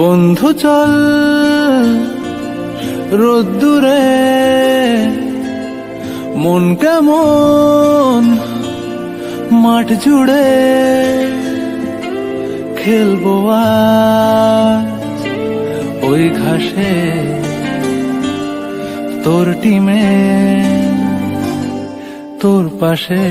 বন্ধু চল রোদ্দুরে, মন কেমন মাঠ জুড়ে খেলব আজ ওই ঘাসে তোর টিমে, তোর পাশে।